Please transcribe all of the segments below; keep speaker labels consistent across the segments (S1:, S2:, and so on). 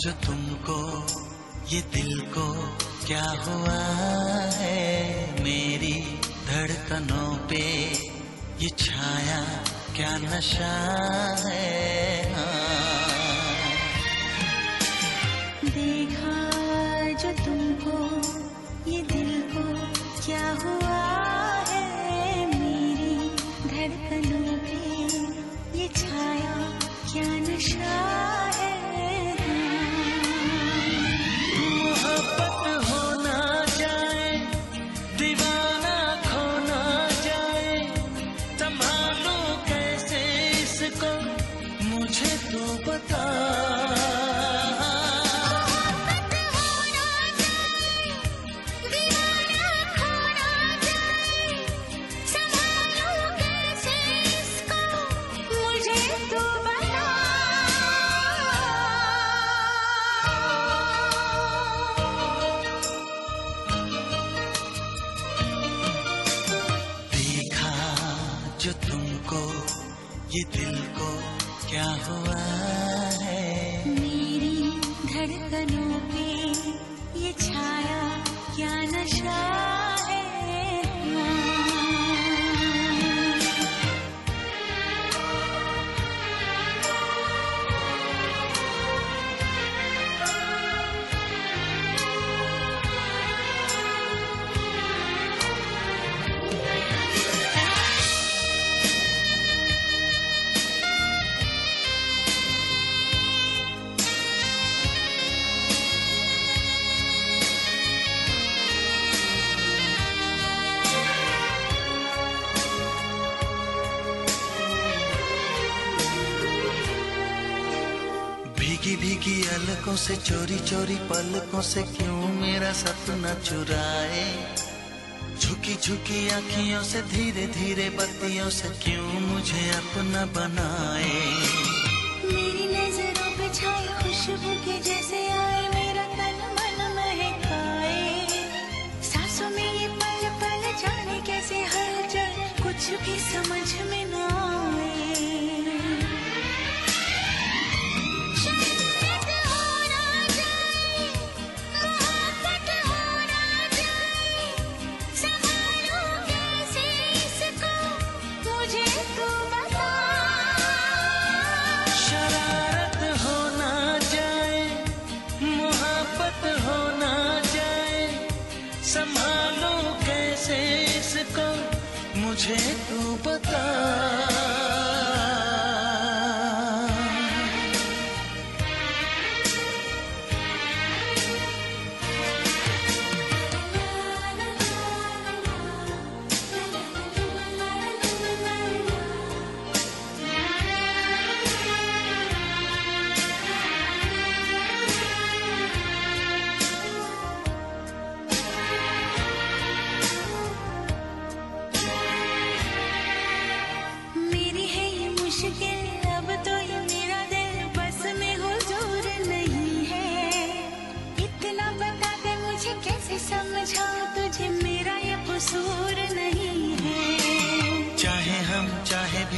S1: जो तुमको ये दिल को क्या हुआ है मेरी धड़कनों पे ये छाया क्या नशा है हाँ।
S2: देखा जो तुमको, ये दिल को क्या हुआ है मेरी ये छाया क्या नशा
S1: ये दिल को क्या हुआ है?
S2: मेरी धड़कनों पे ये छाया क्या नशा?
S1: भीगी अलकों से, चोरी चोरी पलकों से क्यों मेरा सपना चुराए? झुकी झुकी आँखियों से, धीरे धीरे बत्तियों से क्यों मुझे अपना बनाए?
S2: मेरी नज़रों पे छाई खुशबू के जैसे आए, मेरा तन मन महकाए। सांसों में ये पल पल जाने कैसे हलचल, कुछ भी समझ में संभालो कैसे इसको मुझे तू बता।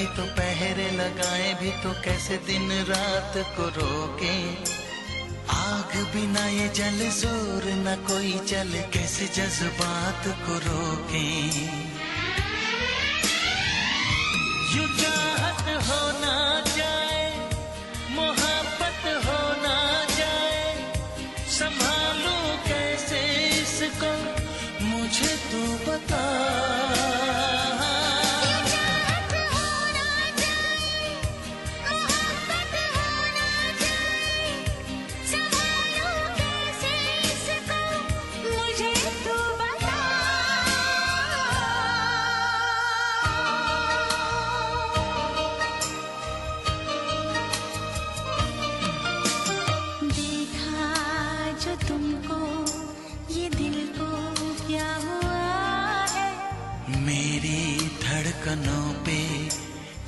S1: भी तो पहरे लगाए, भी तो कैसे दिन रात को रोके? आग बिना ये जल ज़ोर न कोई जल, कैसे जज्बात को रोके? यू